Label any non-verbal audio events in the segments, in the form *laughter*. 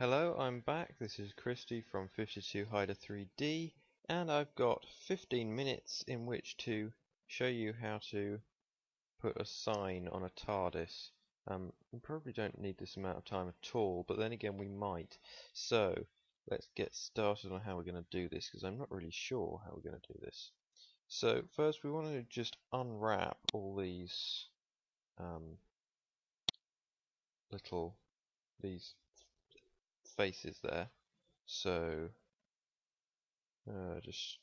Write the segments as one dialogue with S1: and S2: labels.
S1: Hello, I'm back. This is Christy from 52 Hider 3D, and I've got 15 minutes in which to show you how to put a sign on a TARDIS. Um, we probably don't need this amount of time at all, but then again we might. So, let's get started on how we're going to do this, because I'm not really sure how we're going to do this. So, first we want to just unwrap all these um, little these faces there. So uh, just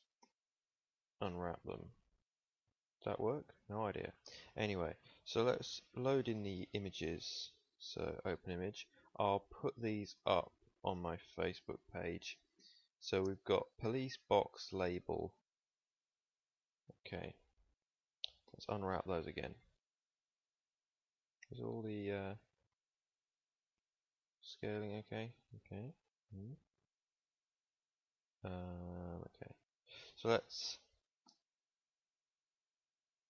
S1: unwrap them. Does that work? No idea. Anyway, so let's load in the images. So open image. I'll put these up on my Facebook page. So we've got police box label. Okay. Let's unwrap those again. Is all the uh, Scaling okay? Okay. Mm. Um, okay. So let's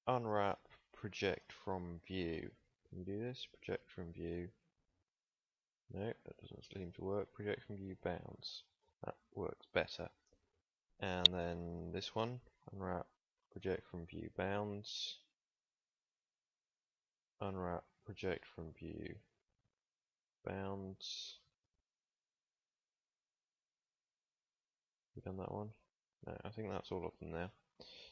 S1: unwrap project from view. Can we do this? Project from view. No, that doesn't seem to work. Project from view bounds. That works better. And then this one, unwrap project from view bounds. Unwrap project from view bounds. We done that one? No, I think that's all of them now.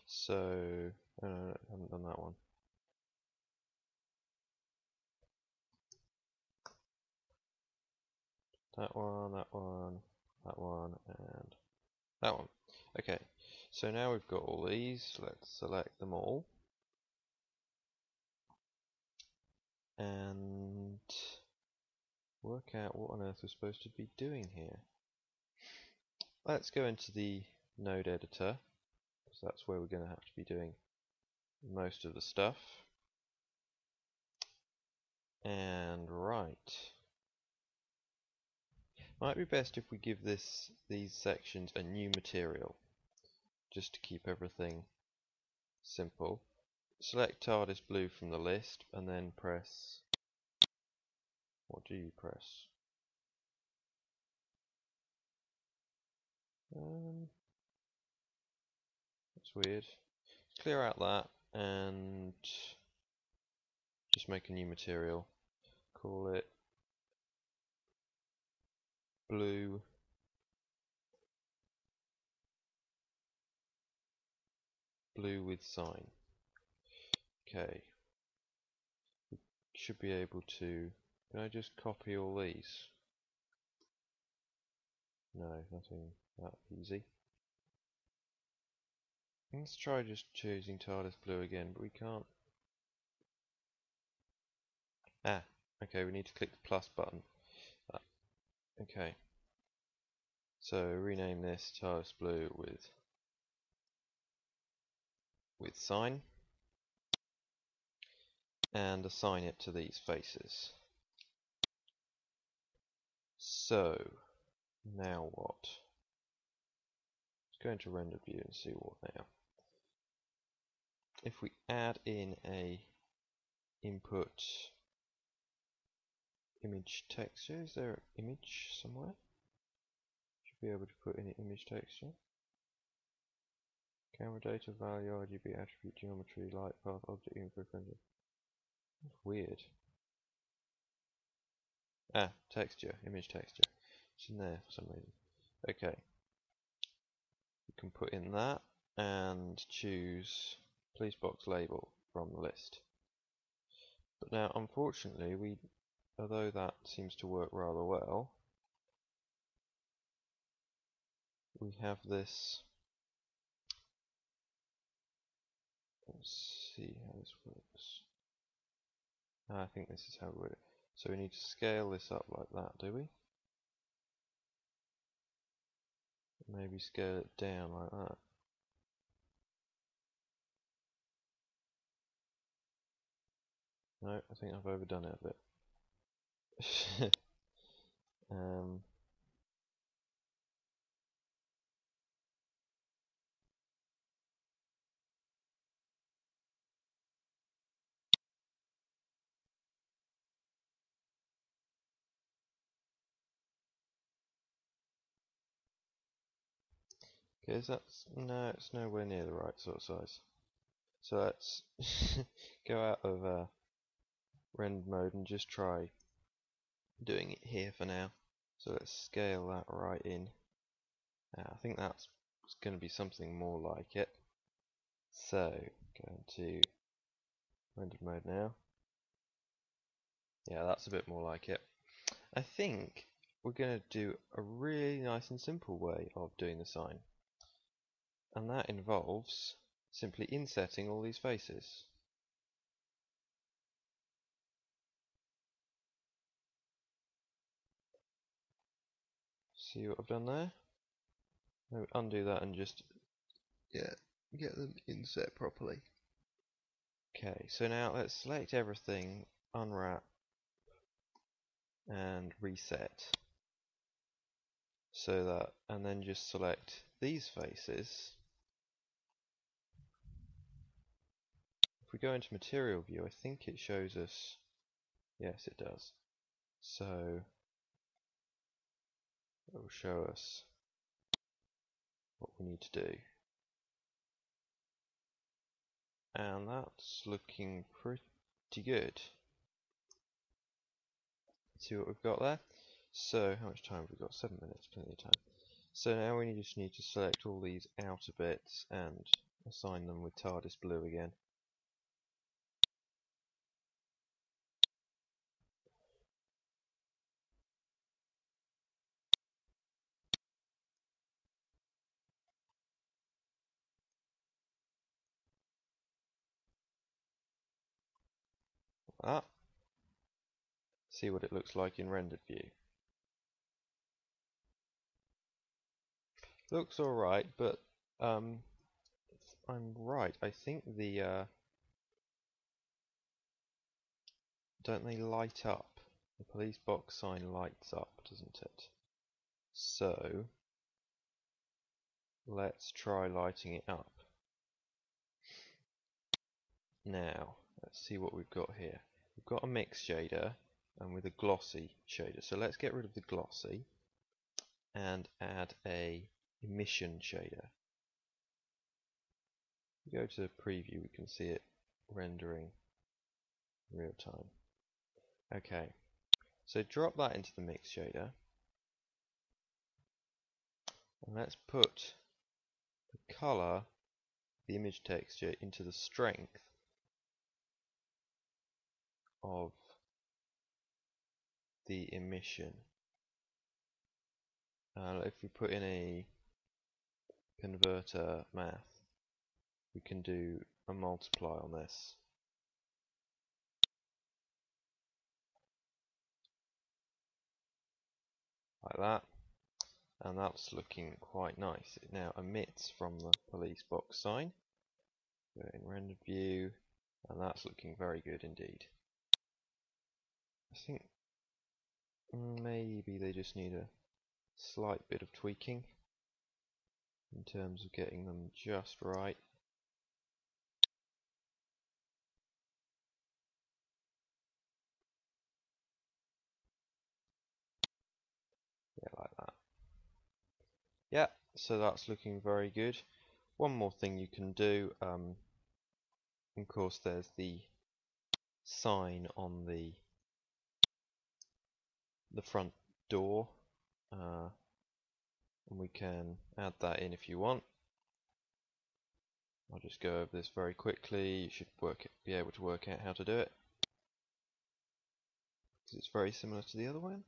S1: So, uh, I haven't done that one. That one, that one, that one, and that one. Okay, so now we've got all these. Let's select them all. And work out what on earth we're supposed to be doing here. Let's go into the node editor, because that's where we're going to have to be doing most of the stuff. And right. Might be best if we give this these sections a new material, just to keep everything simple. Select TARDIS blue from the list, and then press what do you press? Um, that's weird. Clear out that and just make a new material. Call it blue blue with sign. Okay. We should be able to can I just copy all these? No, nothing that easy. Let's try just choosing TARDIS blue again, but we can't. Ah, okay, we need to click the plus button. Ah, okay. So rename this TARDIS blue with with sign and assign it to these faces. So, now what? Let's go into render view and see what now. If we add in a input image texture, is there an image somewhere? Should be able to put in an image texture. Camera data value, RGB attribute geometry, light path, object info render. Weird. Ah, texture, image texture. It's in there for some reason. Okay. You can put in that and choose police box label from the list. But now, unfortunately, we, although that seems to work rather well, we have this. Let's see how this works. I think this is how we work. So we need to scale this up like that, do we? Maybe scale it down like that. No, I think I've overdone it a bit. *laughs* um, Because that's no, it's nowhere near the right sort of size. So let's *laughs* go out of uh, render mode and just try doing it here for now. So let's scale that right in. Uh, I think that's going to be something more like it. So, going to rendered mode now. Yeah, that's a bit more like it. I think we're going to do a really nice and simple way of doing the sign. And that involves simply insetting all these faces. See what I've done there? undo that and just yeah, get them inset properly. Okay, so now let's select everything, unwrap, and reset. So that, and then just select these faces. We go into material view, I think it shows us, yes it does. So, it will show us what we need to do. And that's looking pretty good. Let's see what we've got there. So, how much time have we got? Seven minutes, plenty of time. So now we just need to select all these outer bits and assign them with TARDIS blue again. That. See what it looks like in rendered view. Looks alright, but um, I'm right. I think the uh, don't they light up? The police box sign lights up, doesn't it? So let's try lighting it up. Now, let's see what we've got here. We've got a mix shader and with a glossy shader. So let's get rid of the glossy and add a emission shader. Go to the preview, we can see it rendering real time. Okay, so drop that into the mix shader. And let's put the color, the image texture, into the strength of the emission. Uh, if we put in a converter math, we can do a multiply on this. Like that. And that's looking quite nice. It now emits from the police box sign. Go in rendered view, and that's looking very good indeed. Think maybe they just need a slight bit of tweaking in terms of getting them just right. Yeah, like that. Yeah, so that's looking very good. One more thing you can do, um, of course there's the sign on the the front door uh, and we can add that in if you want. I'll just go over this very quickly. You should work be able to work out how to do it. Because it's very similar to the other one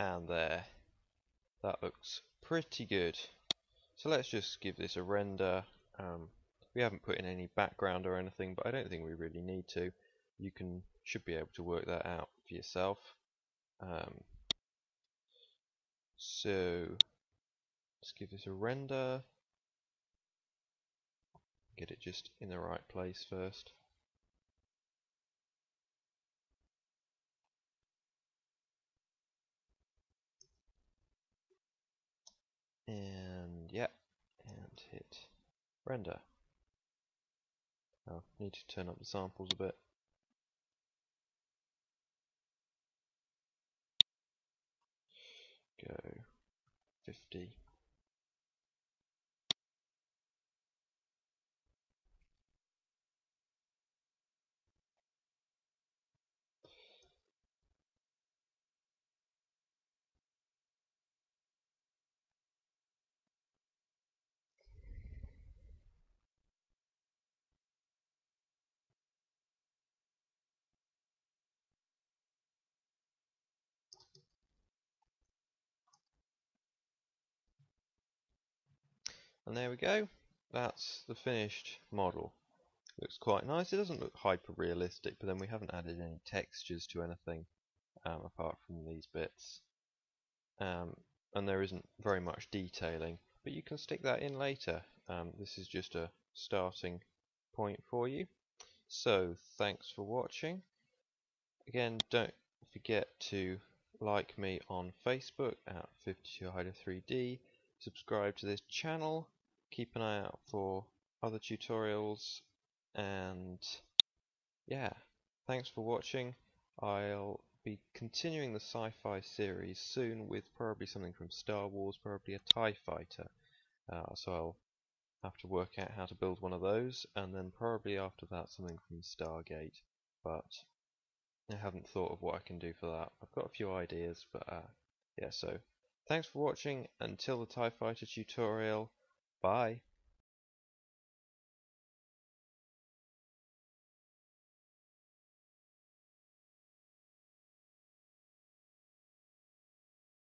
S1: And there. That looks pretty good. So let's just give this a render. Um, we haven't put in any background or anything, but I don't think we really need to. You can should be able to work that out for yourself. Um, so let's give this a render. Get it just in the right place first. And yeah, and hit render. I need to turn up the samples a bit. Go 50. And there we go. That's the finished model. Looks quite nice. It doesn't look hyper realistic, but then we haven't added any textures to anything um, apart from these bits. Um, and there isn't very much detailing, but you can stick that in later. Um, this is just a starting point for you. So thanks for watching. Again, don't forget to like me on Facebook at 52hider3d subscribe to this channel, keep an eye out for other tutorials, and yeah, thanks for watching. I'll be continuing the sci-fi series soon with probably something from Star Wars, probably a TIE fighter. Uh, so I'll have to work out how to build one of those, and then probably after that something from Stargate. But I haven't thought of what I can do for that. I've got a few ideas, but uh, yeah, so Thanks for watching, until the TIE Fighter tutorial, bye!